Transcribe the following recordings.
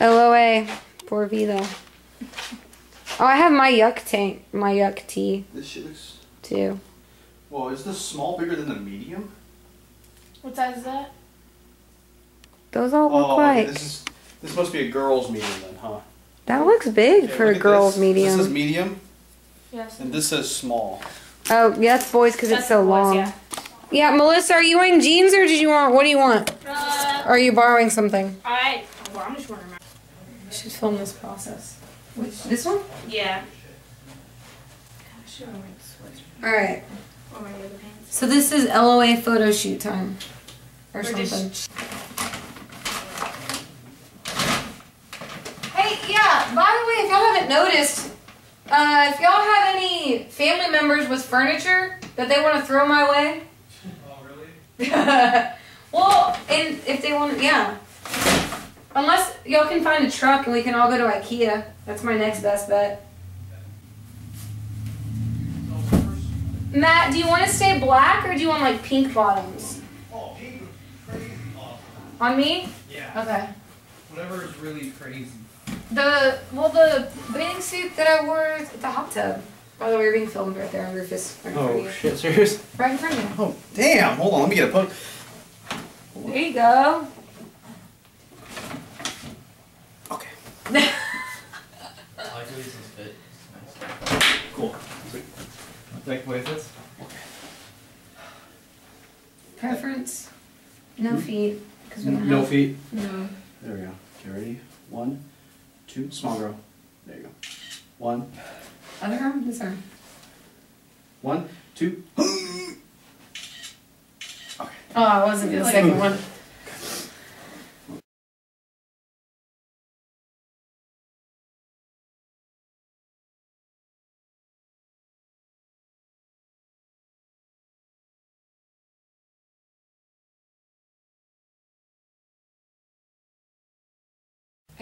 LOA for Vita. Oh, I have my yuck tank, my yuck tea This shit looks. too. Whoa, is the small bigger than the medium? What size is that? Those all look oh, like. okay, this is this must be a girl's medium then, huh? That looks big Okay, for look a girl's this. medium. This is medium, Yes. and this says small. oh, yeah, that's boys because it's so boys, long. Yeah. Yeah, Melissa, are you wearing jeans or did you want? What do you want? Uh, are you borrowing something? I. Well, I'm just wearing my. We should film this process. Which this one? Yeah. I should wear the sweatshirt All right. or my yoga pants. So this is LOA photo shoot time, or, Or something. just- Hey, yeah. By the way, if y'all haven't noticed, uh, if y'all have any family members with furniture that they want to throw my way, Oh really? well, and if they want, yeah. Unless y'all can find a truck and we can all go to IKEA. That's my next best bet. Matt, do you want to stay black or do you want like pink bottoms? Oh, pink was crazy awesome. On me? Yeah. Okay. Whatever is really crazy. The well, the bathing suit that I wore at the hot tub. By the way, we're being filmed right there on Rufus. Right in front of Oh you. shit, serious? Right in front of you. Oh damn! Hold on, let me get a poke. There you go. Okay. I like the way this fit. It's nice. Cool. Sweet. Like the way it? Preference? No hmm? feet. Cause we don't No have- feet. No. There we go. Okay, ready? One, two, small girl. There you go. One, Other arm? This arm. one, two. okay. Oh, I wasn't the second one.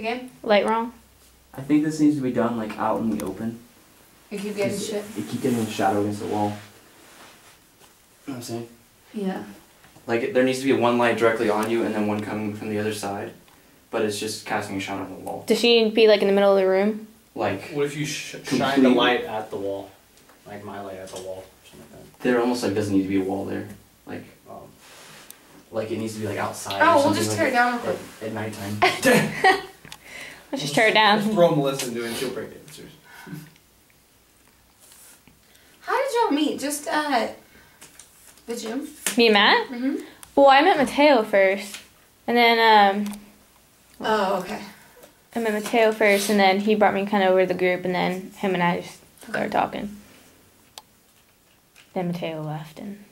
Again? Light wrong. I think this needs to be done like out in the open. I keep getting 'cause shit. You keep getting in shadow against the wall. You know what I'm saying? Yeah. Like there needs to be one light directly on you and then one coming from the other side, but it's just casting a shadow on the wall. Does she need be like in the middle of the room? Like What if you sh- shine the light at the wall, like my light at the wall, or something like that? there almost like doesn't need to be a wall there. Like? Um, like it needs to be like outside. or Oh, we'll just like tear it down real At, quick. at nighttime. Let's just tear it down. Just down. throw Melissa into it and she'll break it. How did y'all meet? Just at the gym? Me and Matt? Mm-hmm. Well, I met Mateo first, and then um, Oh, okay. I met Mateo first, and then he brought me kind of over to the group, and then him and I just started talking. Then Mateo left, and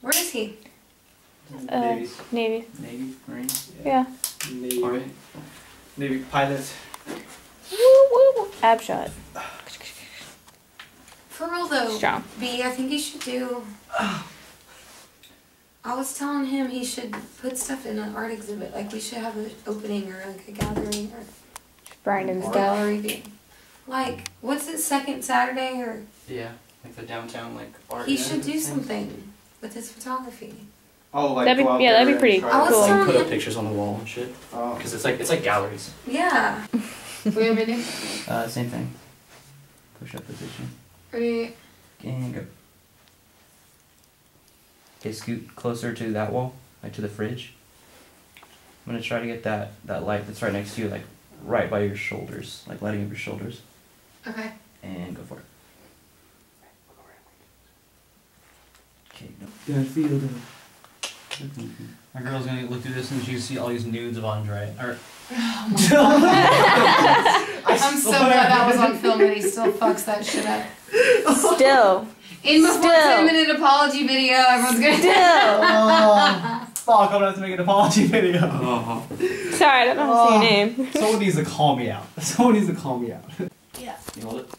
Where is he? uh, Navy's, Navy. Navy, Marine. Yeah. Navy, Alright. Navy pilot. Woo, woo, woo. Ab shot. For real though, Strong. B, I think he should do. I was telling him he should put stuff in an art exhibit. Like we should have an opening or like a gathering or Brandon's a dad. gallery thing. Like, what's it, second Saturday or Yeah, like the downtown like art. he should do something with his photography. Oh, like That'd be- go out yeah, that'd be pretty and try I was to- cool. Like telling put up pictures on the wall and shit. Oh. Because it's like it's like galleries. Yeah. what are you? Uh, same thing. Push up position. Ready? And go. Okay, scoot closer to that wall, like to the fridge. I'm gonna try to get that, that light that's right next to you, like right by your shoulders, like lighting up your shoulders. Okay. And go for it. Okay, no. Yeah, feel the. My girl's gonna look through this and she's gonna see all these nudes of Andre. Or I'm so glad that was on film and he still fucks that shit up. Still. In before Still. 10 minute apology video, everyone's gonna Still. oh, fuck! I'm gonna have to make an apology video. Uh-huh. Sorry, I don't know how to say your Oh. name. Someone needs to call me out. Someone needs to call me out. Yeah. You hold it?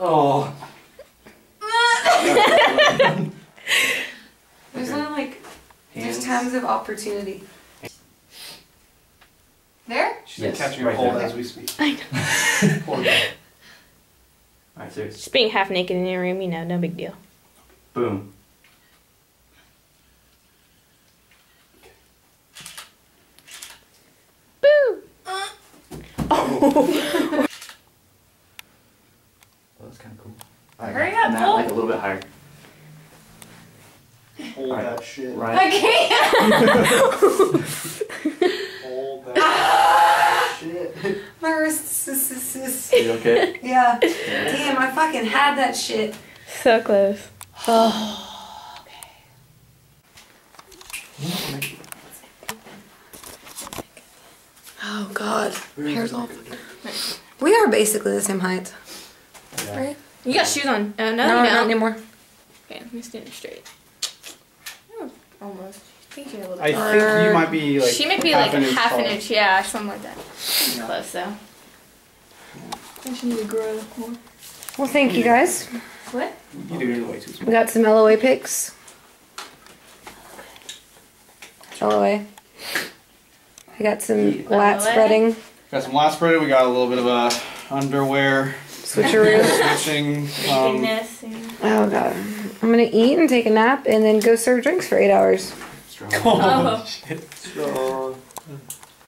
Oh. there's not like there's times of opportunity. There? She's yes, catching right a hold as we speak. I know. Poor guy. Alright, serious. Just being half naked in your room, you know, no big deal. Boom. Boo! Uh. Oh! well, that's kind of cool. Alright, Hurry up, Matt, like a little bit higher. Hold Alright. that shit. Right. I can't. Hold that shit. My wrist is, is, is, You okay? Yeah. Damn, I fucking had that shit. So close. Oh god. Hair's all We are basically the same height. Right? You got shoes on. Uh, no, No, you not don't. anymore. Okay, let me stand straight. Oh, almost. I think you're a little I bit. think you might be like. she might be half like an half an tall. inch, yeah, something like that. Close though. I think she need to grow more. Well, thank you guys. What? You do it way too We got some LOA pics. LOA. We got some lat spreading. Got some lat spread. We got a little bit of a underwear Switcheroo. switching. Um, Nakedness. Oh god. I'm gonna eat and take a nap and then go serve drinks for eight hours. Strong. Oh. strong.